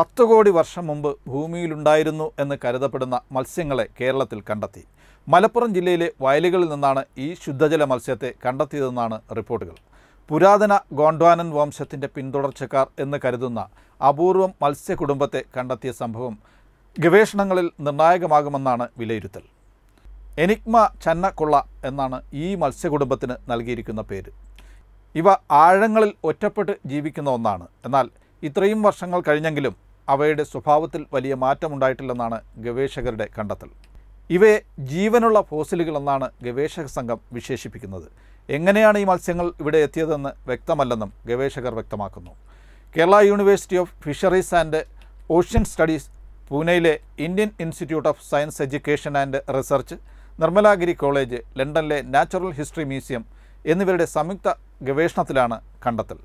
പത്ത് കോടി വർഷം മുമ്പ് ഭൂമിയിലുണ്ടായിരുന്നു എന്ന് കരുതപ്പെടുന്ന മത്സ്യങ്ങളെ കേരളത്തിൽ കണ്ടെത്തി. മലപ്പുറം ജില്ലയിലെ വയലുകളിൽ നിന്നാണ് ഈ ശുദ്ധജല മത്സ്യത്തെ കണ്ടെത്തിയതെന്നാണ് റിപ്പോർട്ടുകൾ. പുരാതന ഗോണ്ട്വാനൻ വംശത്തിന്റെ പിന്തുടർച്ചക്കാർ എന്ന് കരുതുന്ന അപൂർവം മത്സ്യ കുടുംബത്തെ കണ്ടെത്തിയ സംഭവം ഗവേഷണങ്ങളിൽ നിർണായകമാകുമെന്നാണ് വിലയിരുത്തൽ. എനിഗ്മ ചന്നക്കൊള്ള എന്നാണ് ഈ മത്സ്യകുടുംബത്തിന് നൽകിയിരിക്കുന്ന പേര്. ഇവ ആഴങ്ങളിൽ ഒറ്റപ്പെട്ട് ജീവിക്കുന്ന ഒന്നാണ്. എന്നാൽ ഇത്രയും വർഷങ്ങൾ കഴിഞ്ഞെങ്കിലും അവയുടെ സ്വഭാവത്തിൽ വലിയ മാറ്റമുണ്ടായിട്ടില്ലെന്നാണ് ഗവേഷകരുടെ കണ്ടെത്തൽ. ഇവയെ ജീവനുള്ള ഫോസിലുകളെന്നാണ് ഗവേഷക സംഘം വിശേഷിപ്പിക്കുന്നത്. എങ്ങനെയാണ് ഈ മത്സ്യങ്ങൾ ഇവിടെ എത്തിയതെന്ന് വ്യക്തമല്ലെന്നും ഗവേഷകർ വ്യക്തമാക്കുന്നു. Kerala university of fisheries and ocean studies പൂനെയിലെ Indian institute of science education and research Nirmalagiri college ലണ്ടനിലെ നാച്ചുറൽ ഹിസ്റ്ററി മ്യൂസിയം എന്നിവരുടെ സംയുക്ത ഗവേഷണത്തിലാണ് കണ്ടെത്തൽ.